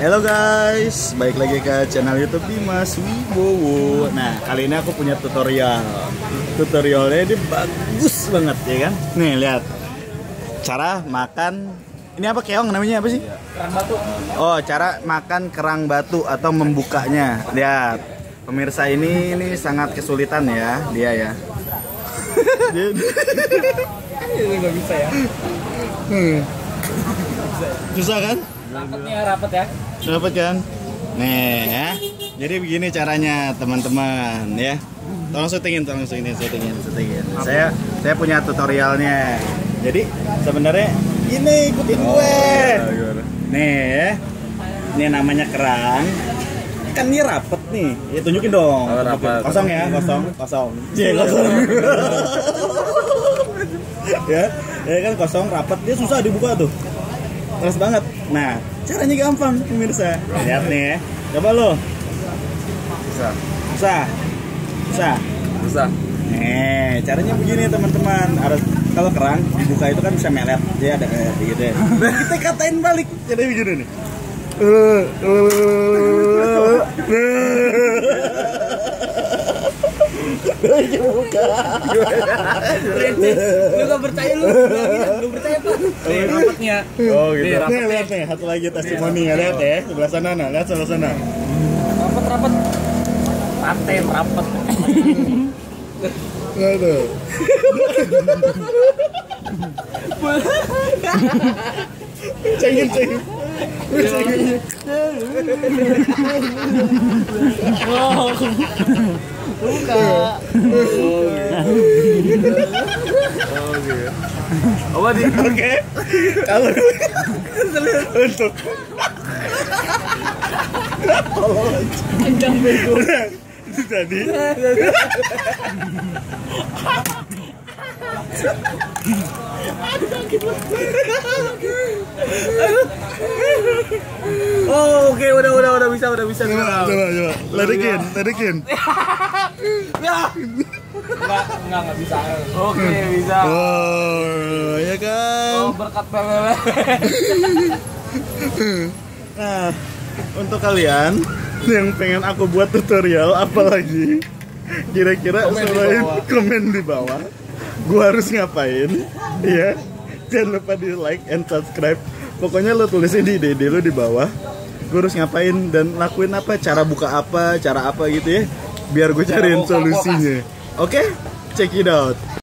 Halo guys, balik lagi ke channel YouTube Dimas Wibowo. Nah, kali ini aku punya tutorial. Tutorialnya ini bagus banget ya kan? Nih, lihat. Cara makan ini apa keong namanya apa sih? Kerang batu. Oh, cara makan kerang batu atau membukanya. Lihat. Pemirsa ini ini sangat kesulitan ya, dia ya. Ini nggak bisa ya. Hmm. Susah kan? Rapatnya rapet ya. Dapat kan? Nih ya. Jadi begini caranya teman-teman ya. Tolong syutingin, tolong syutingin, syutingin, syutingin. Saya saya punya tutorialnya. Jadi sebenarnya ini ikutin gue. Nih ya. Ini namanya kerang. Kan ini rapet nih. Ya tunjukin dong. Oh, rapat. Kosong ya, kosong, kosong. Cie, kosong. ya, ya kan kosong rapat dia susah dibuka tuh. Keras banget. Nah, caranya gampang pemirsa. Lihat nih ya. Coba lo. Bisa. Bisa. Bisa. Bisa. Nih, caranya begini teman-teman. Harus kalau kerang dibuka itu kan bisa melet. Dia ada kayak gitu ya. Nah, kita katain balik. Jadi begini nih. Buka. Lu gak percaya lu. Lu percaya apa? Nih rapatnya. Oh gitu. Nih, Nih, lihat nih, satu lagi testimoni ya, lihat ya, sebelah sana nah, lihat sebelah sana. Rapet rapet. Paten rapet. Aduh. cengin, cengin. Cengin. Buka. Apa di? Oke. Kalau untuk Kencang bego. itu tadi Oh, oke udah udah udah bisa udah bisa. coba coba coba ledekin ledekin Enggak, enggak enggak bisa. Oke, bisa. oh ya kan Oh, berkat PWW. nah untuk kalian yang pengen aku buat tutorial apalagi kira-kira Komen di selain bawah. komen di bawah gua harus ngapain ya jangan lupa di like and subscribe pokoknya lo tulisin di ide lo di bawah gue harus ngapain dan lakuin apa cara buka apa cara apa gitu ya biar gue cariin solusinya. Oke? Check it out